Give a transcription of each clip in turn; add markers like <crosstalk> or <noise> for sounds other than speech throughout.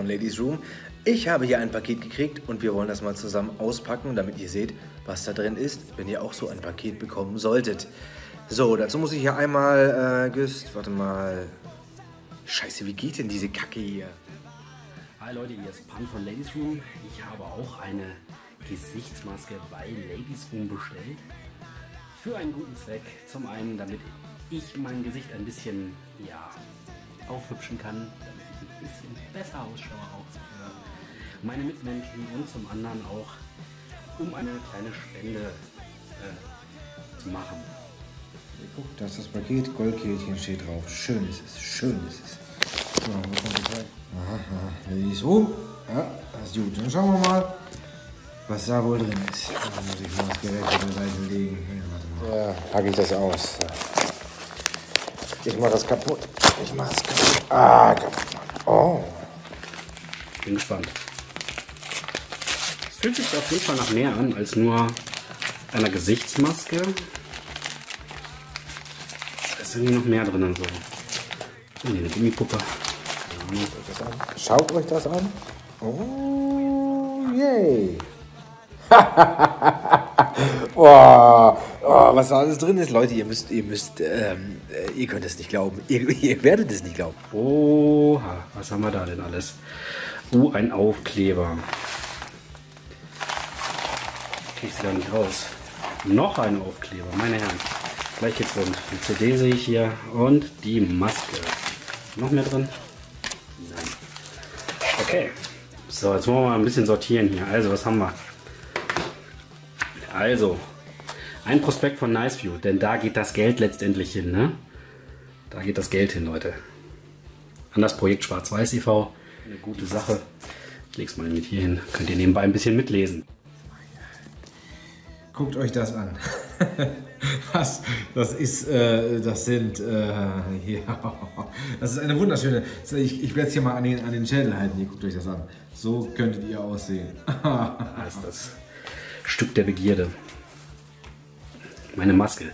Von Ladies Room. Ich habe hier ein Paket gekriegt und wir wollen das mal zusammen auspacken, damit ihr seht, was da drin ist, wenn ihr auch so ein Paket bekommen solltet. So, dazu muss ich hier einmal, äh, Güst, warte mal. Scheiße, wie geht denn diese Kacke hier? Hi Leute, hier ist Pan von Ladies Room. Ich habe auch eine Gesichtsmaske bei Ladies Room bestellt. Für einen guten Zweck. Zum einen, damit ich mein Gesicht ein bisschen, ja, aufhübschen kann, damit besser ausschaue, auch für meine Mitmenschen und zum anderen auch, um eine kleine Spende äh, zu machen. Guck, da ist das Paket, Goldkehlchen steht drauf. Schön ist es, schön ist es. So, wo kommt die? Aha, aha, Ladies Room. Ja, das ist gut. Dann schauen wir mal, was da wohl drin ist. Dann muss ich mal das Gerät auf die Seite legen. Ja, warte mal. Ja, packe ich das aus. Ich mach das kaputt. Ich mach das kaputt. Ah, kaputt. Oh. Bin gespannt. Es fühlt sich auf jeden Fall nach mehr an als nur einer Gesichtsmaske. Da ist irgendwie noch mehr drin. So. Oh, eine Gummipuppe. Schaut euch das an. Oh, yay. <laughs> Boah, oh, was da alles drin ist, Leute, ihr müsst, ihr müsst, ähm, äh, ihr könnt es nicht glauben. Ihr, ihr werdet es nicht glauben. Oha, was haben wir da denn alles? Oh, ein Aufkleber. Krieg ich gar nicht raus. Noch ein Aufkleber, meine Herren. Gleich geht's rund. Die CD sehe ich hier und die Maske. Noch mehr drin? Nein. Okay. So, jetzt wollen wir mal ein bisschen sortieren hier. Also, was haben wir? Also, ein Prospekt von Nice View, denn da geht das Geld letztendlich hin, ne? Da geht das Geld hin, Leute. An das Projekt Schwarz-Weiß e.V. Eine gute Sache. Ich leg's mal mit hier hin. Könnt ihr nebenbei ein bisschen mitlesen. Guckt euch das an. <laughs> Was? Das ist, äh, das sind, äh, ja, <laughs> das ist eine wunderschöne. Ich, ich werde es hier mal an den, an den Schädel halten. Ihr guckt euch das an. So könntet ihr aussehen. <laughs> Da ist das Stück der Begierde. Meine Maske.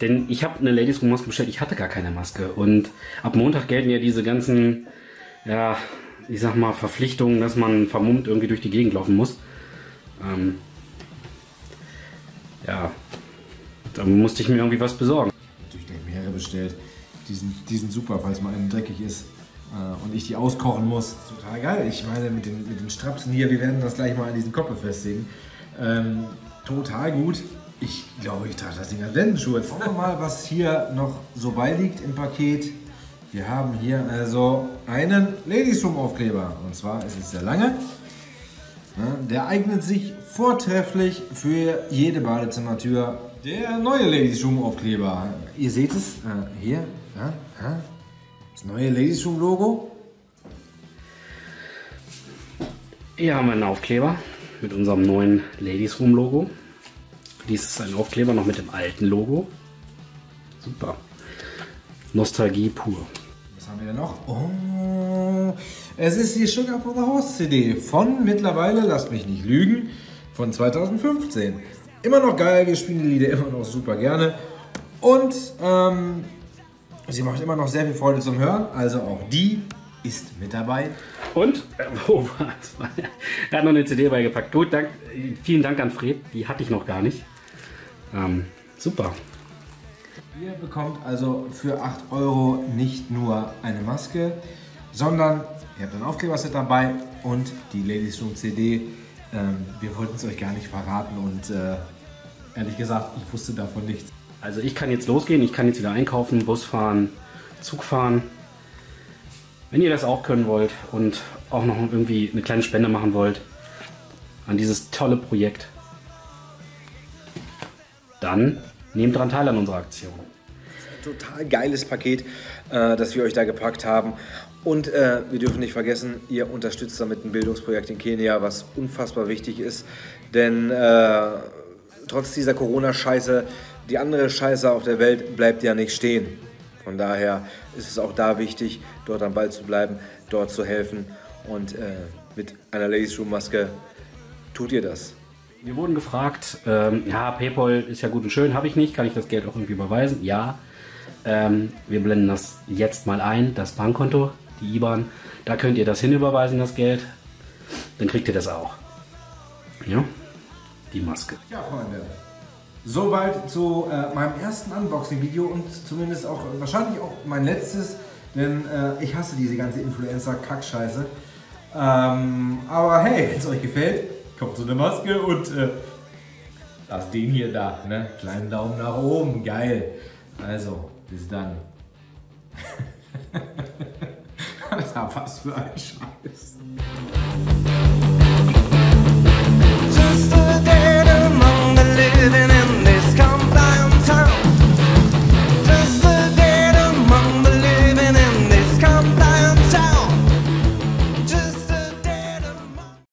Denn ich habe eine Ladies Room Maske bestellt. Ich hatte gar keine Maske. Und ab Montag gelten ja diese ganzen, ja, ich sag mal, Verpflichtungen, dass man vermummt irgendwie durch die Gegend laufen muss. Ähm, ja, da musste ich mir irgendwie was besorgen. Natürlich gleich mehrere bestellt. Die sind, die sind super, falls mal eine dreckig ist äh, und ich die auskochen muss. Total geil. Ich meine, mit den, mit den Strapsen hier, wir werden das gleich mal an diesen Kopf befestigen. Ähm, total gut. Ich glaube, ich trage das Ding als Lendenschuhe. Jetzt schauen wir mal, was hier noch so beiliegt im Paket. Wir haben hier also einen Ladies Room Aufkleber. Und zwar ist es sehr lange. Der eignet sich vortrefflich für jede Badezimmertür. Der neue Ladies Room Aufkleber. Ihr seht es äh, hier. Das neue Ladies Room Logo. Hier haben wir einen Aufkleber mit unserem neuen Ladies Room Logo. Dies ist ein Aufkleber noch mit dem alten Logo. Super. Nostalgie pur. Was haben wir denn noch? Oh, es ist die Sugar for the Horse CD von mittlerweile, lasst mich nicht lügen, von 2015. Immer noch geil, wir spielen die Lieder immer noch super gerne. Und ähm, sie macht immer noch sehr viel Freude zum Hören, also auch die ist mit dabei. Und, äh, oh, was? <laughs> er hat noch eine CD beigepackt. Gut, dank, vielen Dank an Fred, die hatte ich noch gar nicht. Ähm, super. Ihr bekommt also für 8 Euro nicht nur eine Maske, sondern ihr habt ein Aufkleberset dabei und die Ladies Room CD. Ähm, wir wollten es euch gar nicht verraten und äh, ehrlich gesagt, ich wusste davon nichts. Also ich kann jetzt losgehen, ich kann jetzt wieder einkaufen, Bus fahren, Zug fahren. Wenn ihr das auch können wollt und auch noch irgendwie eine kleine Spende machen wollt an dieses tolle Projekt, dann nehmt daran teil an unserer Aktion. Total geiles Paket, äh, das wir euch da gepackt haben. Und äh, wir dürfen nicht vergessen, ihr unterstützt damit ein Bildungsprojekt in Kenia, was unfassbar wichtig ist. Denn äh, trotz dieser Corona-Scheiße, die andere Scheiße auf der Welt bleibt ja nicht stehen. Von daher ist es auch da wichtig, dort am Ball zu bleiben, dort zu helfen. Und äh, mit einer Ladies Room Maske tut ihr das. Wir wurden gefragt, ähm, ja, PayPal ist ja gut und schön, habe ich nicht, kann ich das Geld auch irgendwie überweisen? Ja. Ähm, wir blenden das jetzt mal ein, das Bankkonto, die IBAN. Da könnt ihr das hinüberweisen, das Geld. Dann kriegt ihr das auch. Ja, die Maske. Ja, Freunde. Soweit zu äh, meinem ersten Unboxing-Video und zumindest auch wahrscheinlich auch mein letztes, denn äh, ich hasse diese ganze Influencer-Kackscheiße. Ähm, aber hey, wenn es euch gefällt, kommt so eine Maske und äh, das Ding hier da, ne? Kleinen Daumen nach oben, geil. Also, bis dann. <laughs> Alter, was für ein Scheiß.